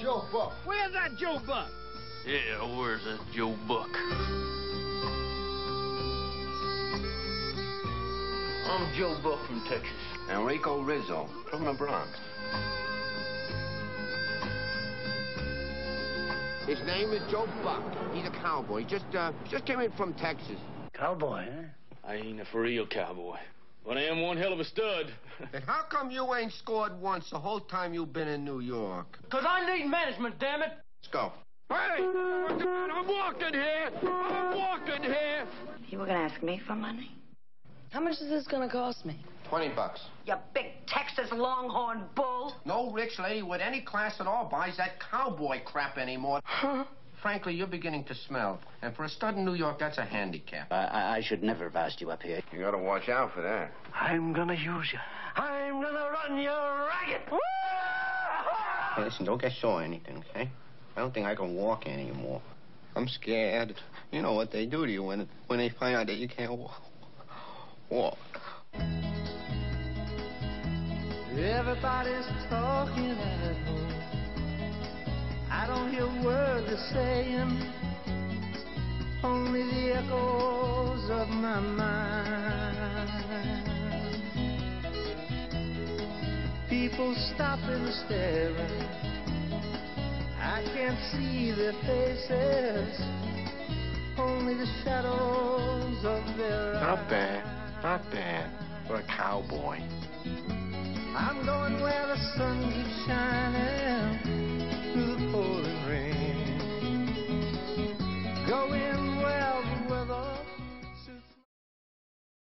Joe Buck. Where's that Joe Buck? Yeah, where's that Joe Buck? I'm Joe Buck from Texas. And Enrico Rizzo from the Bronx. His name is Joe Buck. He's a cowboy. Just, uh, just came in from Texas. Cowboy, huh? I ain't a for real cowboy, but I am one hell of a stud. And how come you ain't scored once the whole time you've been in New York? Because I need management, damn it. Let's go. Hey, I'm walking here. I'm walking here. You were going to ask me for money? How much is this gonna cost me? Twenty bucks. You big Texas longhorn bull. No rich lady with any class at all buys that cowboy crap anymore. Frankly, you're beginning to smell. And for a stud in New York, that's a handicap. I, I should never have asked you up here. You gotta watch out for that. I'm gonna use you. I'm gonna run you ragged. Hey, listen, don't get sore or anything, okay? I don't think I can walk anymore. I'm scared. You know what they do to you when when they find out that you can't walk. walk. Everybody's talking at home. Don't hear they're saying, only the echoes of my mind. People stopping staring. I can't see their faces, only the shadows of their Not bad. Not bad. For a cowboy. I'm going where the sun keeps shining